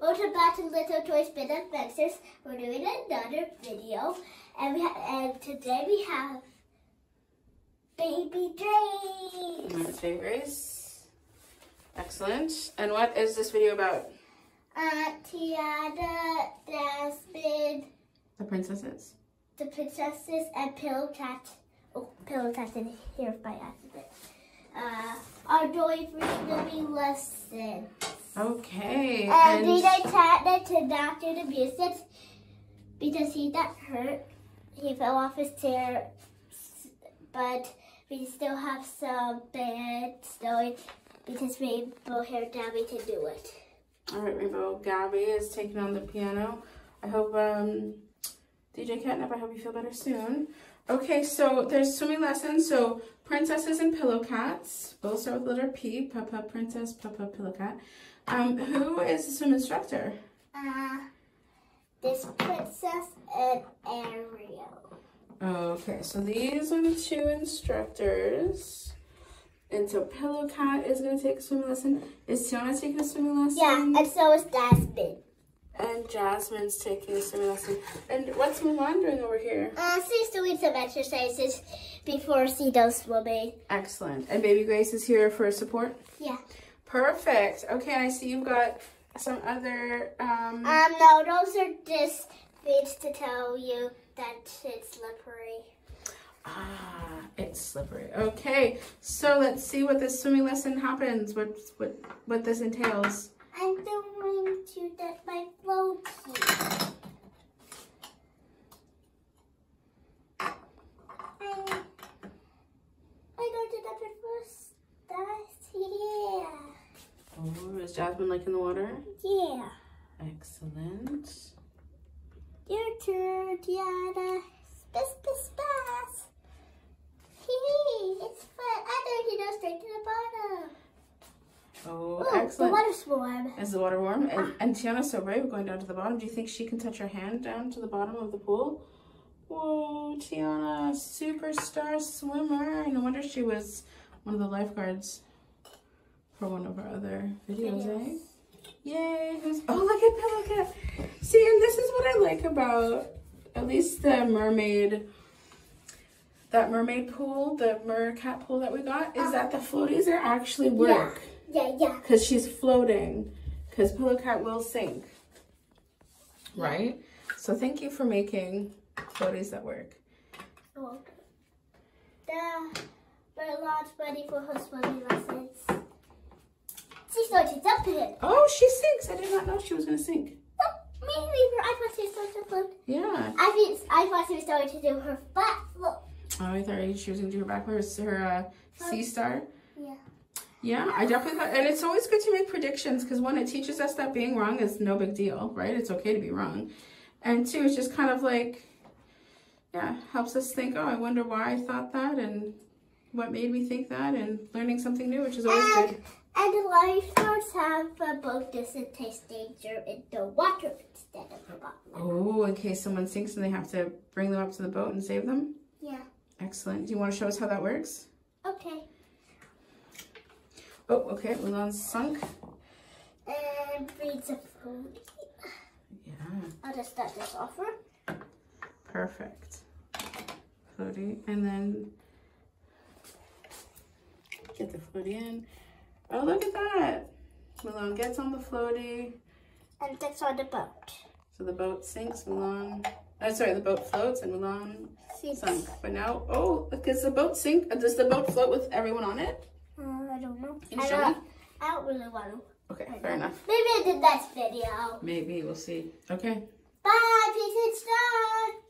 Welcome back to Little Toys Big Adventures. We're doing another video, and we ha- and today we have Baby Drake. My favorites. Excellent. And what is this video about? Uh, Tiana, Jasmine, The princesses. the princesses, and Pillow Cat. Oh, Pillow Cat's in here by accident. Uh, are doing for swimming Okay. And we decided to not do the music because he got hurt. He fell off his chair, but we still have some bad going because Rainbow Hair Gabby can do it. all right, Rainbow. Gabby is taking on the piano. I hope, um, DJ Catnip, I hope you feel better soon. Okay, so there's swimming lessons. So princesses and pillow cats. Both start with the letter P. Papa princess, Papa pillow cat. Um, who is the swim instructor? Uh, this princess and Ariel. Okay, so these are the two instructors. And so Pillow Cat is going to take a swimming lesson. Is Tiana taking a swimming lesson? Yeah, and so is Jasmine. And Jasmine's taking a swimming lesson. And what's Mulan doing over here? Uh, she's doing some exercises before she does swimming. Excellent. And Baby Grace is here for support? Yeah. Perfect. Okay, and I see you've got some other... Um, Um, no, those are just things to tell you that it's slippery. ah, it's slippery. Okay, so let's see what this swimming lesson happens. What, what, what this entails. I'm going to get my floaty. I, I go to the first. That's yeah. Oh, is Jasmine liking the water? Yeah. Excellent. Your turn, Tiana. Spass, spass, spass. Hee, it's fun. I thought you go straight to the bottom. Oh, Oh, the water's warm. Is the water warm? And, ah. and Tiana's so brave We're going down to the bottom. Do you think she can touch her hand down to the bottom of the pool? Whoa, Tiana, superstar swimmer. No wonder she was one of the lifeguards for one of our other videos, eh? Yay! Who's, oh, look at Pillow Cat. See, and this is what I like about at least the mermaid, that mermaid pool, the mercat pool that we got, is that the floaties are actually work Yeah, yeah. because she's floating because pillow cat will sink right so thank you for making floaties that work Oh, the Merlot's ready for her swimming lessons. To jump oh she sinks i did not know she was gonna sink Oh, me neither. I thought she was starting to float. yeah I think I thought she was starting to do her back float. oh i thought she was gonna do her back her, her uh, sea star Yeah. yeah i definitely thought and it's always good to make predictions because one it teaches us that being wrong is no big deal right it's okay to be wrong and two it's just kind of like yeah helps us think oh i wonder why i thought that and what made me think that and learning something new which is always good and the lifeguards have a boat doesn't taste danger in the water instead of the bottom. Oh, in case someone sinks and they have to bring them up to the boat and save them? Yeah. Excellent. Do you want to show us how that works? Okay. Oh, okay. Mulan's sunk. And breeds a food. Yeah. I'll just start this offer. Perfect. Floaty. And then get the floaty in. Oh, look at that. Mulan gets on the floaty. And that's on the boat. So the boat sinks. Mulan. Oh, sorry, the boat floats and Mulan sunk. But now, oh, does the boat sink? uh, Does the boat float with everyone on it? Uh, I don't know. Can You I don't, I don't really want to. Okay, fair enough. Maybe in the next video. Maybe we'll see. Okay. Bye, peace and stars.